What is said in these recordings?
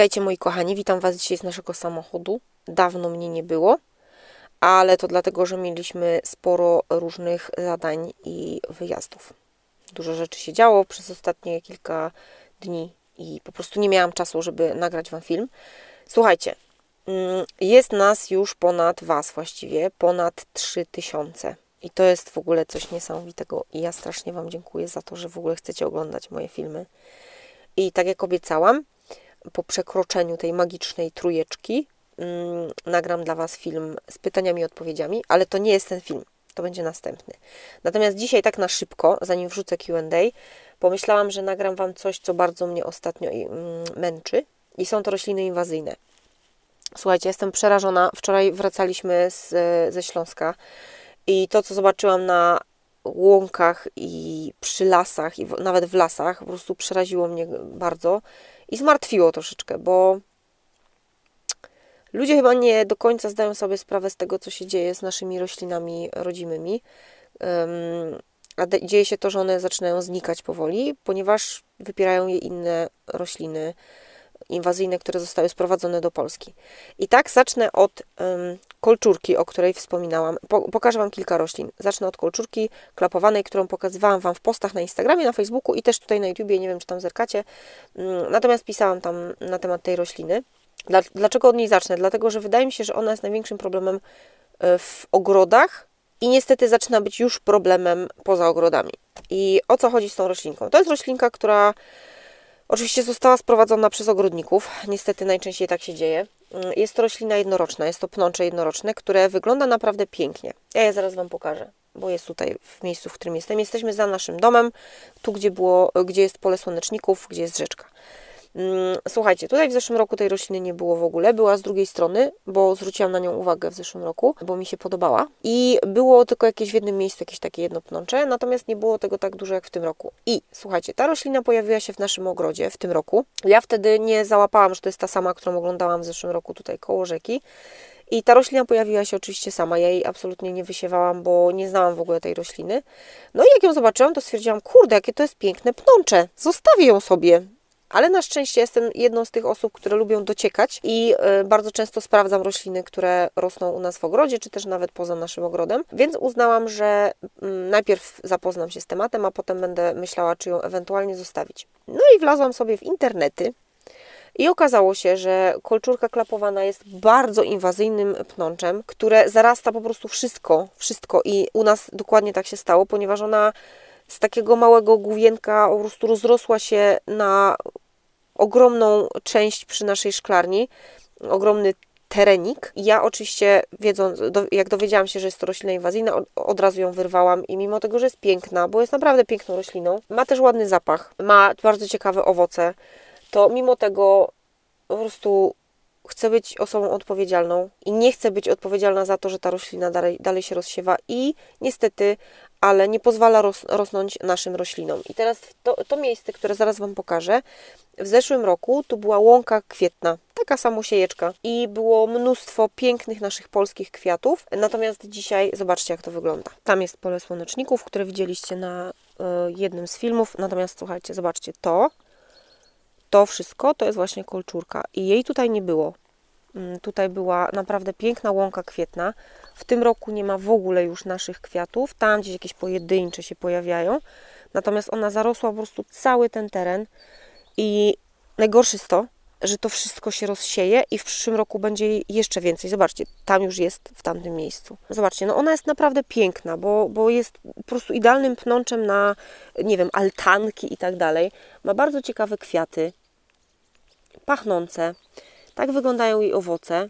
Witajcie moi kochani, witam Was dzisiaj z naszego samochodu. Dawno mnie nie było, ale to dlatego, że mieliśmy sporo różnych zadań i wyjazdów. Dużo rzeczy się działo przez ostatnie kilka dni i po prostu nie miałam czasu, żeby nagrać Wam film. Słuchajcie, mm, jest nas już ponad Was właściwie, ponad 3000. I to jest w ogóle coś niesamowitego. I ja strasznie Wam dziękuję za to, że w ogóle chcecie oglądać moje filmy. I tak jak obiecałam, po przekroczeniu tej magicznej trójeczki mm, nagram dla Was film z pytaniami i odpowiedziami, ale to nie jest ten film, to będzie następny. Natomiast dzisiaj tak na szybko, zanim wrzucę Q&A, pomyślałam, że nagram Wam coś, co bardzo mnie ostatnio mm, męczy i są to rośliny inwazyjne. Słuchajcie, jestem przerażona. Wczoraj wracaliśmy z, ze Śląska i to, co zobaczyłam na łąkach i przy lasach, i w, nawet w lasach, po prostu przeraziło mnie bardzo i zmartwiło troszeczkę, bo ludzie chyba nie do końca zdają sobie sprawę z tego, co się dzieje z naszymi roślinami rodzimymi. A dzieje się to, że one zaczynają znikać powoli, ponieważ wypierają je inne rośliny inwazyjne, które zostały sprowadzone do Polski. I tak zacznę od kolczurki, o której wspominałam. Po, pokażę Wam kilka roślin. Zacznę od kolczurki klapowanej, którą pokazywałam Wam w postach na Instagramie, na Facebooku i też tutaj na YouTubie, nie wiem, czy tam zerkacie. Um, natomiast pisałam tam na temat tej rośliny. Dla, dlaczego od niej zacznę? Dlatego, że wydaje mi się, że ona jest największym problemem e, w ogrodach i niestety zaczyna być już problemem poza ogrodami. I o co chodzi z tą roślinką? To jest roślinka, która Oczywiście została sprowadzona przez ogrodników. Niestety najczęściej tak się dzieje. Mm, jest to roślina jednoroczna, jest to pnącze jednoroczne, które wygląda naprawdę pięknie. Ja je zaraz Wam pokażę, bo jest tutaj w miejscu, w którym jestem. Jesteśmy za naszym domem, tu gdzie, było, gdzie jest pole słoneczników, gdzie jest rzeczka. Mm, słuchajcie, tutaj w zeszłym roku tej rośliny nie było w ogóle, była z drugiej strony, bo zwróciłam na nią uwagę w zeszłym roku, bo mi się podobała i było tylko jakieś w jednym miejscu, jakieś takie jedno pnącze, natomiast nie było tego tak dużo jak w tym roku. I słuchajcie, ta roślina pojawiła się w naszym ogrodzie w tym roku. Ja wtedy nie załapałam, że to jest ta sama, którą oglądałam w zeszłym roku tutaj koło rzeki. I ta roślina pojawiła się oczywiście sama. Ja jej absolutnie nie wysiewałam, bo nie znałam w ogóle tej rośliny. No i jak ją zobaczyłam, to stwierdziłam, kurde, jakie to jest piękne pnącze. Zostawię ją sobie ale na szczęście jestem jedną z tych osób, które lubią dociekać i y, bardzo często sprawdzam rośliny, które rosną u nas w ogrodzie, czy też nawet poza naszym ogrodem, więc uznałam, że mm, najpierw zapoznam się z tematem, a potem będę myślała, czy ją ewentualnie zostawić. No i wlazłam sobie w internety, i okazało się, że kolczurka klapowana jest bardzo inwazyjnym pnączem, które zarasta po prostu wszystko, wszystko i u nas dokładnie tak się stało, ponieważ ona z takiego małego główienka po prostu rozrosła się na ogromną część przy naszej szklarni, ogromny terenik. Ja oczywiście, wiedząc, jak dowiedziałam się, że jest to roślina inwazyjna, od razu ją wyrwałam i mimo tego, że jest piękna, bo jest naprawdę piękną rośliną, ma też ładny zapach, ma bardzo ciekawe owoce, to mimo tego po prostu chcę być osobą odpowiedzialną i nie chcę być odpowiedzialna za to, że ta roślina dalej, dalej się rozsiewa i niestety, ale nie pozwala ros, rosnąć naszym roślinom. I teraz to, to miejsce, które zaraz Wam pokażę, w zeszłym roku tu była łąka kwietna, taka samosiejeczka i było mnóstwo pięknych naszych polskich kwiatów, natomiast dzisiaj zobaczcie jak to wygląda. Tam jest pole słoneczników, które widzieliście na y, jednym z filmów, natomiast słuchajcie, zobaczcie to, to wszystko to jest właśnie kolczurka i jej tutaj nie było. Mm, tutaj była naprawdę piękna łąka kwietna. W tym roku nie ma w ogóle już naszych kwiatów. Tam gdzieś jakieś pojedyncze się pojawiają. Natomiast ona zarosła po prostu cały ten teren. I najgorsze jest to, że to wszystko się rozsieje i w przyszłym roku będzie jeszcze więcej. Zobaczcie, tam już jest w tamtym miejscu. Zobaczcie, no ona jest naprawdę piękna, bo, bo jest po prostu idealnym pnączem na, nie wiem, altanki i tak dalej. Ma bardzo ciekawe kwiaty, pachnące. Tak wyglądają jej owoce.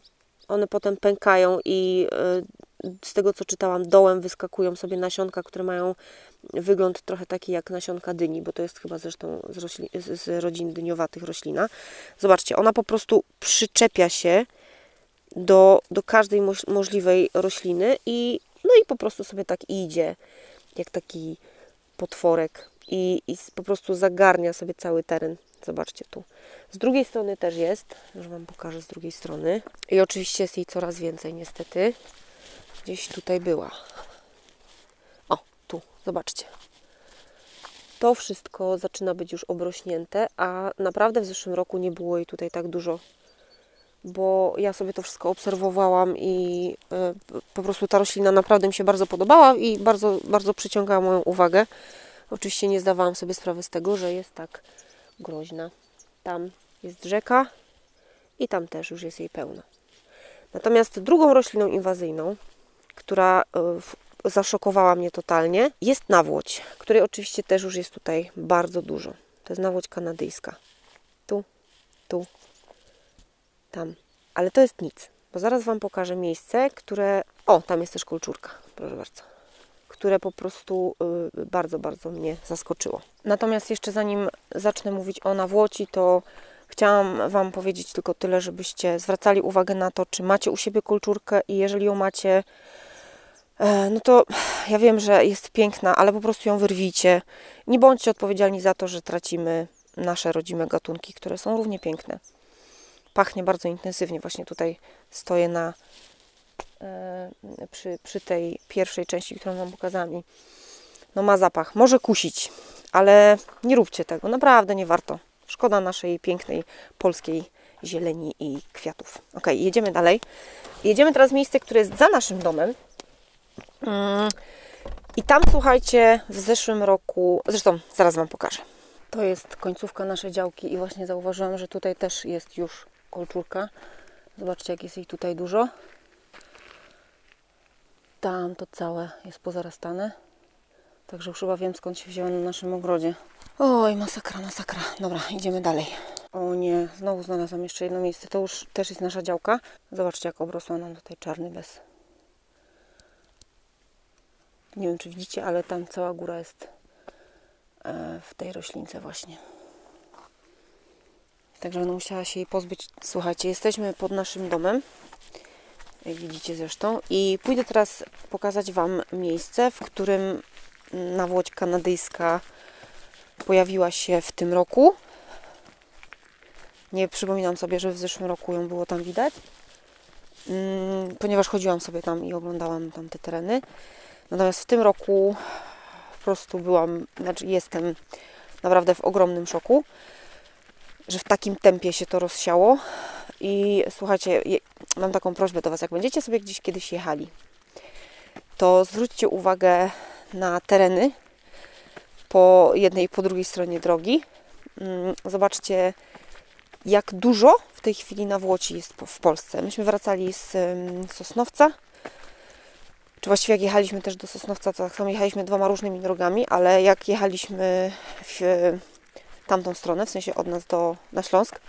One potem pękają i e, z tego co czytałam, dołem wyskakują sobie nasionka, które mają wygląd trochę taki jak nasionka dyni, bo to jest chyba zresztą z, roślin, z rodzin dyniowatych roślina. Zobaczcie, ona po prostu przyczepia się do, do każdej możliwej rośliny i no i po prostu sobie tak idzie, jak taki potworek i, i po prostu zagarnia sobie cały teren. Zobaczcie tu. Z drugiej strony też jest, już Wam pokażę z drugiej strony. I oczywiście jest jej coraz więcej niestety. Gdzieś tutaj była. O, tu, zobaczcie. to wszystko zaczyna być już obrośnięte, a naprawdę w zeszłym roku nie było jej tutaj tak dużo, bo ja sobie to wszystko obserwowałam i e, po prostu ta roślina naprawdę mi się bardzo podobała i bardzo, bardzo przyciągała moją uwagę. Oczywiście nie zdawałam sobie sprawy z tego, że jest tak groźna. Tam jest rzeka i tam też już jest jej pełno. Natomiast drugą rośliną inwazyjną, która e, zaszokowała mnie totalnie, jest nawłoć, której oczywiście też już jest tutaj bardzo dużo. To jest nawłoć kanadyjska. Tu, tu, tam. Ale to jest nic, bo zaraz Wam pokażę miejsce, które... O, tam jest też kulczurka, proszę bardzo. Które po prostu y, bardzo, bardzo mnie zaskoczyło. Natomiast jeszcze zanim zacznę mówić o nawłoci, to chciałam Wam powiedzieć tylko tyle, żebyście zwracali uwagę na to, czy macie u siebie kulczurkę i jeżeli ją macie, no to ja wiem, że jest piękna, ale po prostu ją wyrwijcie. Nie bądźcie odpowiedzialni za to, że tracimy nasze rodzime gatunki, które są równie piękne pachnie bardzo intensywnie. Właśnie tutaj stoję na, e, przy, przy tej pierwszej części, którą Wam pokazałam i no ma zapach. Może kusić, ale nie róbcie tego. Naprawdę nie warto. Szkoda naszej pięknej polskiej zieleni i kwiatów. Ok, jedziemy dalej. Jedziemy teraz w miejsce, które jest za naszym domem. Mm, I tam, słuchajcie, w zeszłym roku, zresztą zaraz Wam pokażę. To jest końcówka naszej działki i właśnie zauważyłam, że tutaj też jest już kolczurka. Zobaczcie, jak jest jej tutaj dużo. Tam to całe jest pozarastane. Także już chyba wiem, skąd się wzięła na naszym ogrodzie. Oj, masakra, masakra. Dobra, idziemy dalej. O nie, znowu znalazłam jeszcze jedno miejsce. To już też jest nasza działka. Zobaczcie, jak obrosła nam tutaj czarny bez. Nie wiem, czy widzicie, ale tam cała góra jest e, w tej roślince właśnie. Także będę musiała się jej pozbyć. Słuchajcie, jesteśmy pod naszym domem, jak widzicie zresztą, i pójdę teraz pokazać Wam miejsce, w którym nawłoć kanadyjska pojawiła się w tym roku. Nie przypominam sobie, że w zeszłym roku ją było tam widać, mm, ponieważ chodziłam sobie tam i oglądałam tam te tereny. Natomiast w tym roku po prostu byłam, znaczy jestem naprawdę w ogromnym szoku że w takim tempie się to rozsiało. I słuchajcie, mam taką prośbę do Was, jak będziecie sobie gdzieś kiedyś jechali, to zwróćcie uwagę na tereny po jednej i po drugiej stronie drogi. Mm, zobaczcie, jak dużo w tej chwili nawłoci jest w Polsce. Myśmy wracali z Sosnowca, czy właściwie jak jechaliśmy też do Sosnowca, to tak samo jechaliśmy dwoma różnymi drogami, ale jak jechaliśmy w tamtą stronę, w sensie od nas do, na Śląsk,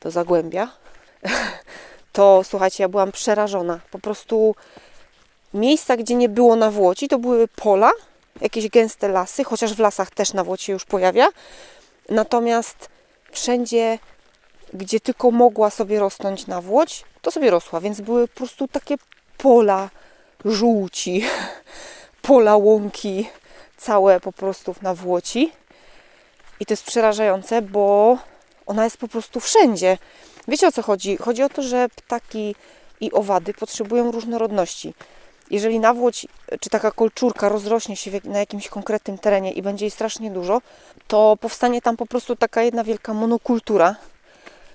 do Zagłębia, to słuchajcie, ja byłam przerażona. Po prostu miejsca, gdzie nie było nawłoci, to były pola, jakieś gęste lasy, chociaż w lasach też nawłoć się już pojawia. Natomiast wszędzie, gdzie tylko mogła sobie rosnąć nawłoć, to sobie rosła, więc były po prostu takie pola żółci, pola łąki, całe po prostu w nawłoci. I to jest przerażające, bo ona jest po prostu wszędzie. Wiecie o co chodzi? Chodzi o to, że ptaki i owady potrzebują różnorodności. Jeżeli nawłoć czy taka kolczurka rozrośnie się na jakimś konkretnym terenie i będzie jej strasznie dużo, to powstanie tam po prostu taka jedna wielka monokultura,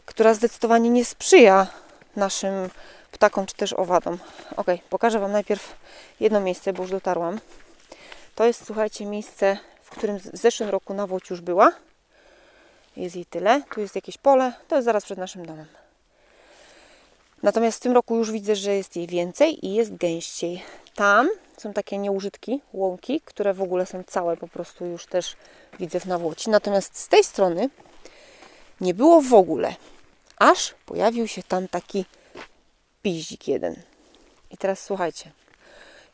która zdecydowanie nie sprzyja naszym ptakom czy też owadom. Ok, pokażę Wam najpierw jedno miejsce, bo już dotarłam. To jest, słuchajcie, miejsce w którym w zeszłym roku nawłoć już była. Jest jej tyle. Tu jest jakieś pole, to jest zaraz przed naszym domem. Natomiast w tym roku już widzę, że jest jej więcej i jest gęściej. Tam są takie nieużytki, łąki, które w ogóle są całe po prostu już też widzę w nawłoci. Natomiast z tej strony nie było w ogóle. Aż pojawił się tam taki piździk jeden. I teraz słuchajcie,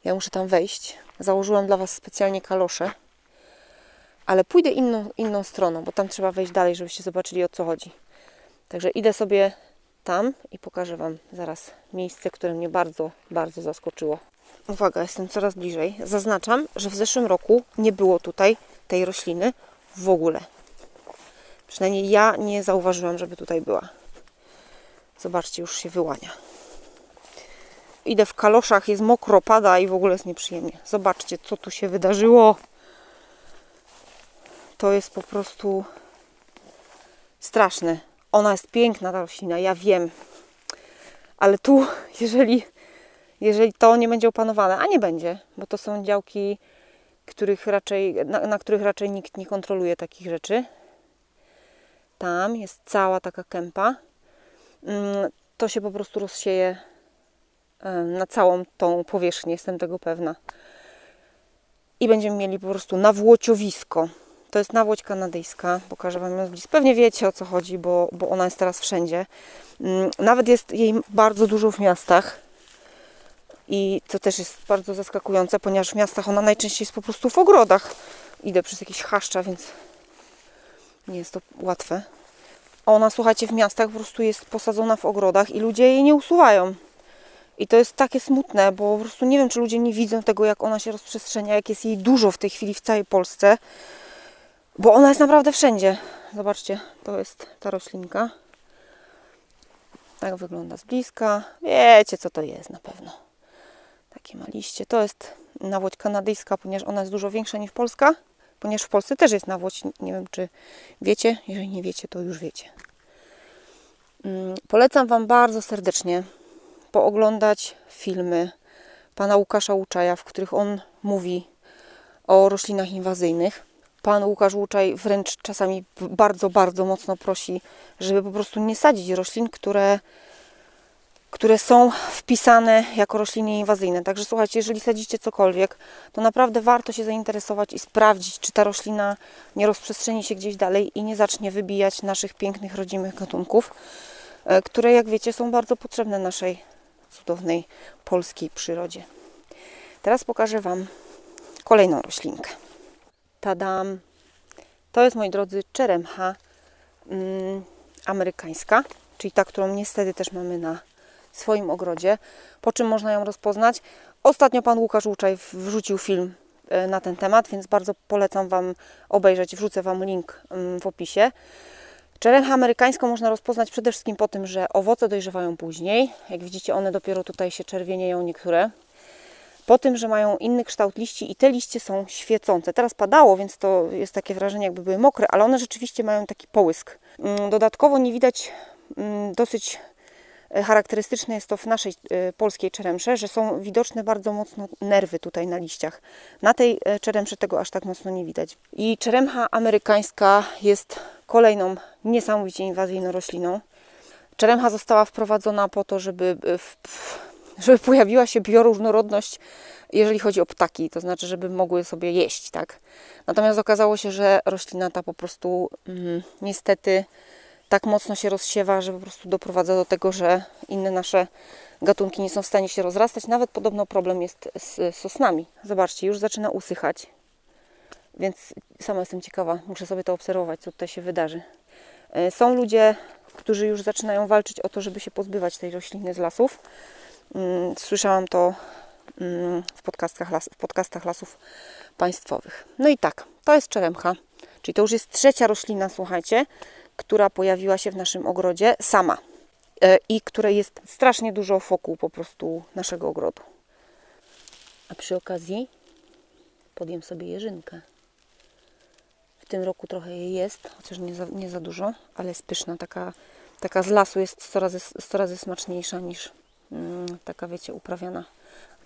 ja muszę tam wejść. Założyłam dla Was specjalnie kalosze, ale pójdę inną, inną stroną, bo tam trzeba wejść dalej, żebyście zobaczyli o co chodzi. Także idę sobie tam i pokażę Wam zaraz miejsce, które mnie bardzo, bardzo zaskoczyło. Uwaga, jestem coraz bliżej. Zaznaczam, że w zeszłym roku nie było tutaj tej rośliny w ogóle. Przynajmniej ja nie zauważyłam, żeby tutaj była. Zobaczcie, już się wyłania. Idę w kaloszach, jest mokro, pada i w ogóle jest nieprzyjemnie. Zobaczcie, co tu się wydarzyło. to jest po prostu straszne. Ona jest piękna, ta roślina, ja wiem. Ale tu, jeżeli, jeżeli to nie będzie opanowane, a nie będzie, bo to są działki, których raczej, na, na których raczej nikt nie kontroluje takich rzeczy. Tam jest cała taka kępa. Mm, to się po prostu rozsieje na całą tą powierzchnię, jestem tego pewna. I będziemy mieli po prostu nawłociowisko. To jest nawłoć kanadyjska, pokażę Wam ją blisko. Pewnie wiecie o co chodzi, bo, bo ona jest teraz wszędzie. Mm, nawet jest jej bardzo dużo w miastach. I to też jest bardzo zaskakujące, ponieważ w miastach ona najczęściej jest po prostu w ogrodach. Idę przez jakieś chaszcza, więc nie jest to łatwe. Ona, słuchajcie, w miastach po prostu jest posadzona w ogrodach i ludzie jej nie usuwają. I to jest takie smutne, bo po prostu nie wiem, czy ludzie nie widzą tego, jak ona się rozprzestrzenia, jak jest jej dużo w tej chwili w całej Polsce, bo ona jest naprawdę wszędzie. Zobaczcie, to jest ta roślinka. Tak wygląda z bliska. Wiecie, co to jest na pewno. Takie ma liście. To jest nawłoć kanadyjska, ponieważ ona jest dużo większa niż polska, ponieważ w Polsce też jest nawłoć. Nie wiem, czy wiecie. Jeżeli nie wiecie, to już wiecie. Mm, polecam Wam bardzo serdecznie pooglądać filmy pana Łukasza Łuczaja, w których on mówi o roślinach inwazyjnych. Pan Łukasz Łuczaj wręcz czasami bardzo, bardzo mocno prosi, żeby po prostu nie sadzić roślin, które, które są wpisane jako rośliny inwazyjne. Także słuchajcie, jeżeli sadzicie cokolwiek, to naprawdę warto się zainteresować i sprawdzić, czy ta roślina nie rozprzestrzeni się gdzieś dalej i nie zacznie wybijać naszych pięknych, rodzimych gatunków, e, które, jak wiecie, są bardzo potrzebne naszej cudownej polskiej przyrodzie. Teraz pokażę Wam kolejną roślinkę. Tadam! To jest, moi drodzy, czeremcha mm, amerykańska, czyli ta, którą niestety też mamy na swoim ogrodzie. Po czym można ją rozpoznać? Ostatnio pan Łukasz Łuczaj wrzucił film e, na ten temat, więc bardzo polecam Wam obejrzeć. Wrzucę Wam link mm, w opisie. Czeremchę amerykańską można rozpoznać przede wszystkim po tym, że owoce dojrzewają później. Jak widzicie, one dopiero tutaj się czerwienieją niektóre. Po tym, że mają inny kształt liści i te liście są świecące. Teraz padało, więc to jest takie wrażenie, jakby były mokre, ale one rzeczywiście mają taki połysk. Mm, dodatkowo nie widać mm, dosyć charakterystyczne jest to w naszej e, polskiej czeremsze, że są widoczne bardzo mocno nerwy tutaj na liściach. Na tej e, czeremsze tego aż tak mocno nie widać. I czeremcha amerykańska jest kolejną niesamowicie inwazyjną rośliną. Czeremcha została wprowadzona po to, żeby, żeby pojawiła się bioróżnorodność, jeżeli chodzi o ptaki, to znaczy, żeby mogły sobie jeść, tak? Natomiast okazało się, że roślina ta po prostu mm, niestety tak mocno się rozsiewa, że po prostu doprowadza do tego, że inne nasze gatunki nie są w stanie się rozrastać. Nawet podobno problem jest z sosnami. Zobaczcie, już zaczyna usychać. Więc sama jestem ciekawa, muszę sobie to obserwować, co tutaj się wydarzy. E, są ludzie, którzy już zaczynają walczyć o to, żeby się pozbywać tej rośliny z lasów. Mm, słyszałam to mm, w podcastach, las, w podcastach lasów państwowych. No i tak, to jest czeremcha, czyli to już jest trzecia roślina, słuchajcie, która pojawiła się w naszym ogrodzie sama e, i której jest strasznie dużo wokół po prostu naszego ogrodu. A przy okazji podjem sobie jeżynkę. W tym roku trochę jej jest, chociaż nie za, nie za dużo, ale jest pyszna. Taka, taka z lasu jest 100 razy, 100 razy smaczniejsza niż mm, taka, wiecie, uprawiana.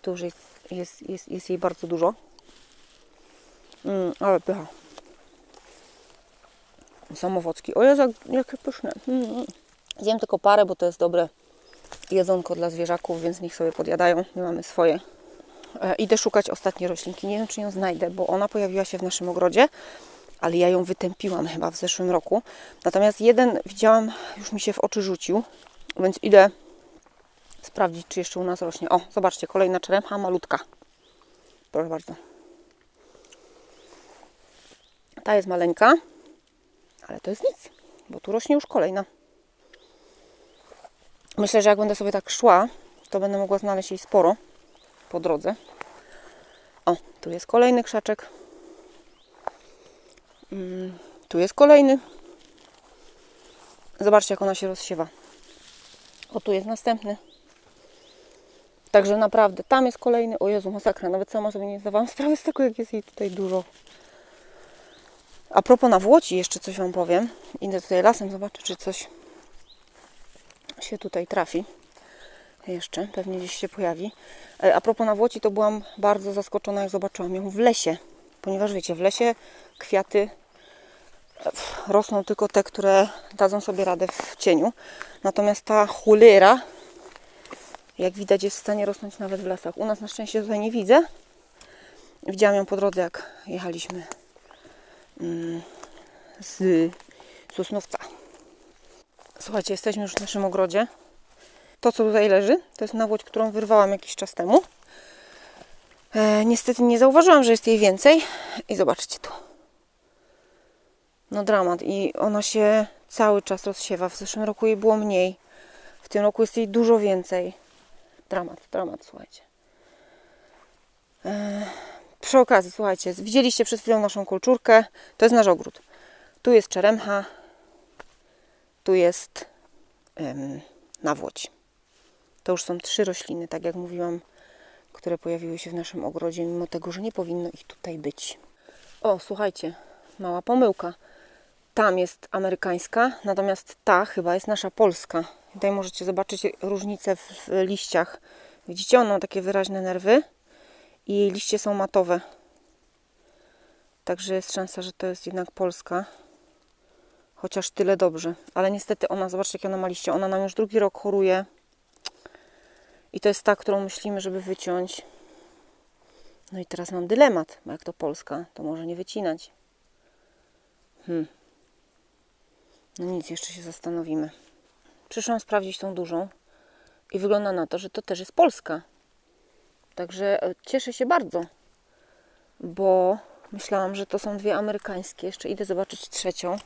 Tu już jest, jest, jest, jest jej bardzo dużo. Mm, ale pycha. Są owocki. O Jezu, jakie pyszne. Mm. Zjem tylko parę, bo to jest dobre jedzonko dla zwierzaków, więc niech sobie podjadają. My mamy swoje. E, idę szukać ostatniej roślinki. Nie wiem, czy ją znajdę, bo ona pojawiła się w naszym ogrodzie ale ja ją wytępiłam chyba w zeszłym roku. Natomiast jeden widziałam, już mi się w oczy rzucił, więc idę sprawdzić, czy jeszcze u nas rośnie. O, zobaczcie, kolejna czeremcha malutka. Proszę bardzo. Ta jest maleńka, ale to jest nic, bo tu rośnie już kolejna. Myślę, że jak będę sobie tak szła, to będę mogła znaleźć jej sporo po drodze. O, tu jest kolejny krzaczek. Mm, tu jest kolejny. Zobaczcie, jak ona się rozsiewa. O, tu jest następny. Także naprawdę, tam jest kolejny. O Jezu, masakra. Nawet sama sobie nie zdawałam sprawy z tego, jak jest jej tutaj dużo. A propos nawłoci, jeszcze coś Wam powiem. Idę tutaj lasem, zobaczę, czy coś się tutaj trafi. Jeszcze, pewnie gdzieś się pojawi. E, a propos nawłoci, to byłam bardzo zaskoczona, jak zobaczyłam ją w lesie. Ponieważ wiecie, w lesie kwiaty e, rosną tylko te, które dadzą sobie radę w cieniu. Natomiast ta chulyra, jak widać, jest w stanie rosnąć nawet w lasach. U nas na szczęście tutaj nie widzę. Widziałam ją po drodze, jak jechaliśmy z Sosnowca. Słuchajcie, jesteśmy już w naszym ogrodzie. To, co tutaj leży, to jest nawłoć, którą wyrwałam jakiś czas temu. E, niestety nie zauważyłam, że jest jej więcej. I zobaczcie tu. No dramat. I ona się cały czas rozsiewa. W zeszłym roku jej było mniej. W tym roku jest jej dużo więcej. Dramat, dramat, słuchajcie. E, przy okazji, słuchajcie, widzieliście przed chwilą naszą kulczurkę. To jest nasz ogród. Tu jest czeremcha. Tu jest ym, nawłoć. To już są trzy rośliny, tak jak mówiłam, które pojawiły się w naszym ogrodzie, mimo tego, że nie powinno ich tutaj być. O, słuchajcie, mała pomyłka. Tam jest amerykańska, natomiast ta chyba jest nasza polska. Tutaj możecie zobaczyć różnicę w liściach. Widzicie, ona ma takie wyraźne nerwy i jej liście są matowe. Także jest szansa, że to jest jednak polska. Chociaż tyle dobrze. Ale niestety ona, zobaczcie jakie ona ma liście. Ona nam już drugi rok choruje. I to jest ta, którą myślimy, żeby wyciąć. No i teraz mam dylemat, bo jak to Polska, to może nie wycinać. Hmm. No nic, jeszcze się zastanowimy. Przyszłam sprawdzić tą dużą i wygląda na to, że to też jest Polska. Także e, cieszę się bardzo, bo myślałam, że to są dwie amerykańskie. Jeszcze idę zobaczyć trzecią.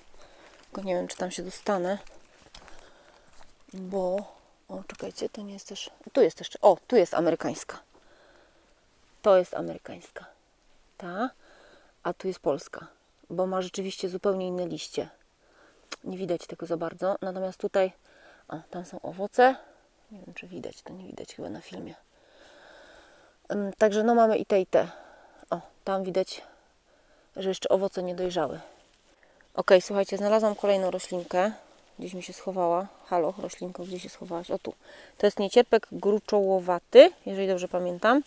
Tylko nie wiem, czy tam się dostanę, bo o, czekajcie, to nie jest też. Tu jest jeszcze. O, tu jest amerykańska. To jest amerykańska. Ta. A tu jest polska. Bo ma rzeczywiście zupełnie inne liście. Nie widać tego za bardzo. Natomiast tutaj. O, tam są owoce. Nie wiem, czy widać. To nie widać chyba na filmie. Także no mamy i te, i te. O, tam widać, że jeszcze owoce nie dojrzały. Ok, słuchajcie, znalazłam kolejną roślinkę. Gdzieś mi się schowała. Halo, roślinko, gdzie się schowałaś? O tu. To jest niecierpek gruczołowaty, jeżeli dobrze pamiętam.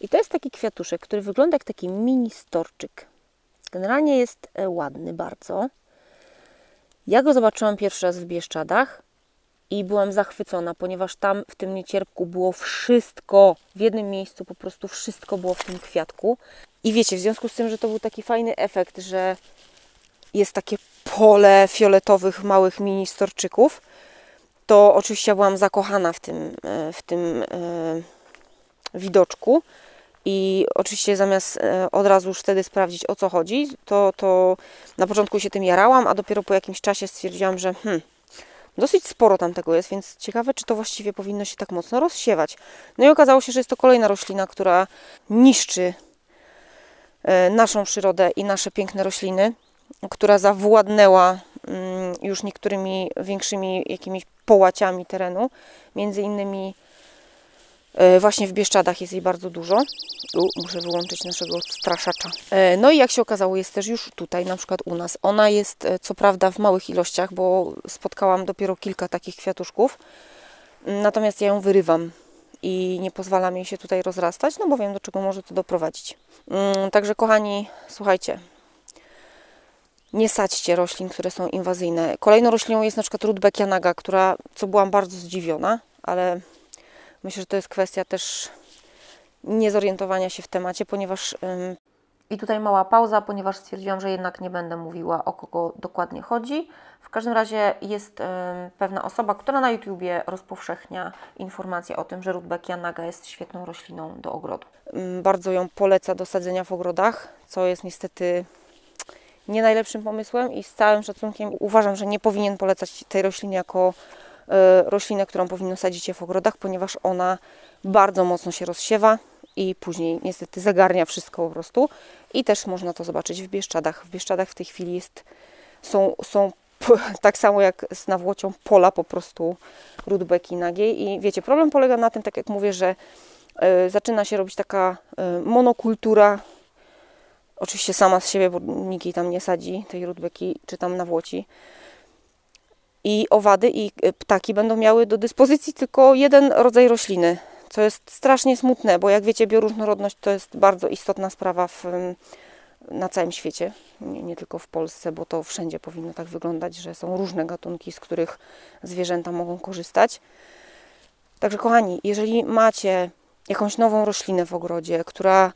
I to jest taki kwiatuszek, który wygląda jak taki mini storczyk. Generalnie jest e, ładny bardzo. Ja go zobaczyłam pierwszy raz w Bieszczadach i byłam zachwycona, ponieważ tam w tym niecierpku było wszystko. W jednym miejscu po prostu wszystko było w tym kwiatku. I wiecie, w związku z tym, że to był taki fajny efekt, że jest takie pole fioletowych, małych mini storczyków, to oczywiście byłam zakochana w tym, e, w tym e, widoczku. I oczywiście zamiast e, od razu już wtedy sprawdzić o co chodzi, to, to na początku się tym jarałam, a dopiero po jakimś czasie stwierdziłam, że hmm, dosyć sporo tam tego jest, więc ciekawe, czy to właściwie powinno się tak mocno rozsiewać. No i okazało się, że jest to kolejna roślina, która niszczy naszą przyrodę i nasze piękne rośliny która zawładnęła mm, już niektórymi większymi jakimiś połaciami terenu. Między innymi e, właśnie w Bieszczadach jest jej bardzo dużo. U, muszę wyłączyć naszego straszacza. E, no i jak się okazało, jest też już tutaj, na przykład u nas. Ona jest e, co prawda w małych ilościach, bo spotkałam dopiero kilka takich kwiatuszków. Natomiast ja ją wyrywam i nie pozwalam jej się tutaj rozrastać, no bo wiem do czego może to doprowadzić. Mm, także kochani, słuchajcie, nie sadźcie roślin, które są inwazyjne. Kolejną rośliną jest na przykład Rudbeckia naga, która, co byłam bardzo zdziwiona, ale myślę, że to jest kwestia też niezorientowania się w temacie, ponieważ ym, i tutaj mała pauza, ponieważ stwierdziłam, że jednak nie będę mówiła o kogo dokładnie chodzi. W każdym razie jest ym, pewna osoba, która na YouTubie rozpowszechnia informacje o tym, że Rudbeckia naga jest świetną rośliną do ogrodu. Ym, bardzo ją poleca do sadzenia w ogrodach, co jest niestety nie najlepszym pomysłem i z całym szacunkiem uważam, że nie powinien polecać tej rośliny jako roślinę, którą powinno sadzić się w ogrodach, ponieważ ona bardzo mocno się rozsiewa i później niestety zagarnia wszystko po prostu. I też można to zobaczyć w Bieszczadach. W Bieszczadach w tej chwili jest, są, są tak samo jak z nawłocią pola po prostu rudbeki nagiej. I wiecie, problem polega na tym, tak jak mówię, że y, zaczyna się robić taka y, monokultura Oczywiście sama z siebie, bo nikt jej tam nie sadzi, tej rudbeki, czy tam nawłoci. I owady i y, ptaki będą miały do dyspozycji tylko jeden rodzaj rośliny, co jest strasznie smutne, bo jak wiecie, bioróżnorodność to jest bardzo istotna sprawa w, na całym świecie, nie, nie, tylko w Polsce, bo to wszędzie powinno tak wyglądać, że są różne gatunki, z których zwierzęta mogą korzystać. Także kochani, jeżeli macie jakąś nową roślinę w ogrodzie, która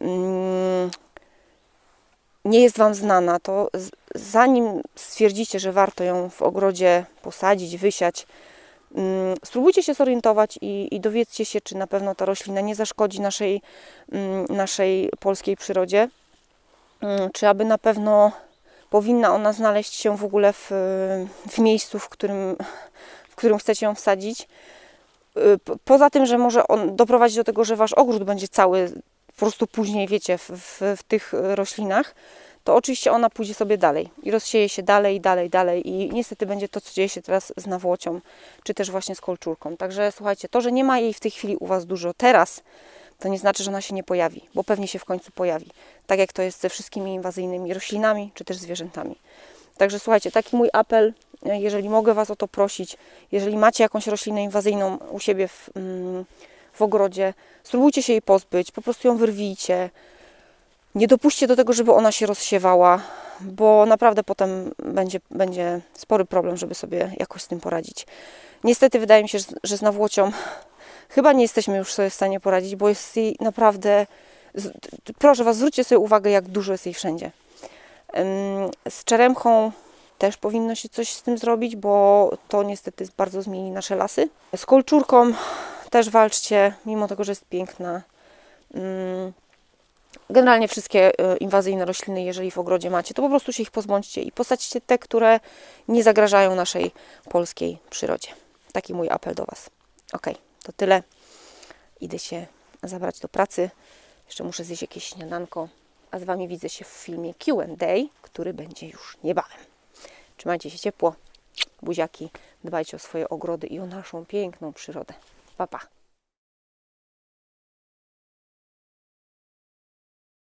mm, nie jest Wam znana, to zanim stwierdzicie, że warto ją w ogrodzie posadzić, wysiać, mm, spróbujcie się zorientować i, i dowiedzcie się, czy na pewno ta roślina nie zaszkodzi naszej, mm, naszej polskiej przyrodzie, mm, czy aby na pewno powinna ona znaleźć się w ogóle w, w miejscu, w którym, w którym chcecie ją wsadzić. Y, poza tym, że może on doprowadzić do tego, że wasz ogród będzie cały po prostu później, wiecie, w, w, w tych roślinach, to oczywiście ona pójdzie sobie dalej i rozsieje się dalej, dalej, dalej i niestety będzie to, co dzieje się teraz z nawłocią, czy też właśnie z kolczurką. Także słuchajcie, to, że nie ma jej w tej chwili u Was dużo teraz, to nie znaczy, że ona się nie pojawi, bo pewnie się w końcu pojawi. Tak jak to jest ze wszystkimi inwazyjnymi roślinami, czy też zwierzętami. Także słuchajcie, taki mój apel, jeżeli mogę Was o to prosić, jeżeli macie jakąś roślinę inwazyjną u siebie w, mm, w ogrodzie, spróbujcie się jej pozbyć, po prostu ją wyrwijcie, nie dopuśćcie do tego, żeby ona się rozsiewała, bo naprawdę potem będzie, będzie spory problem, żeby sobie jakoś z tym poradzić. Niestety wydaje mi się, że z nawłocią chyba nie jesteśmy już sobie w stanie poradzić, bo jest jej naprawdę. Proszę Was, zwróćcie sobie uwagę, jak dużo jest jej wszędzie. Z czeremchą też powinno się coś z tym zrobić, bo to niestety bardzo zmieni nasze lasy. Z kolczurką też walczcie, mimo tego, że jest piękna. Generalnie wszystkie e, inwazyjne rośliny, jeżeli w ogrodzie macie, to po prostu się ich pozbądźcie i posadźcie te, które nie zagrażają naszej polskiej przyrodzie. Taki mój apel do Was. Ok, to tyle. Idę się zabrać do pracy. Jeszcze muszę zjeść jakieś śniadanko, a z Wami widzę się w filmie Q&A, który będzie już niebawem. Trzymajcie się ciepło, buziaki, dbajcie o swoje ogrody i o naszą piękną przyrodę. Pa, pa.